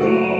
Oh.